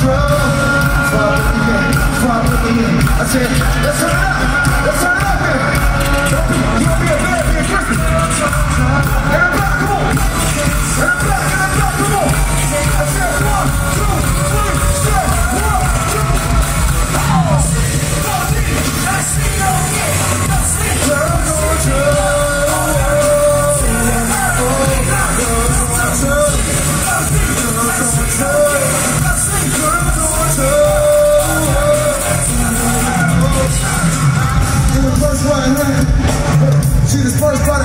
Follow me follow me. I said, let's. first one. She the first one.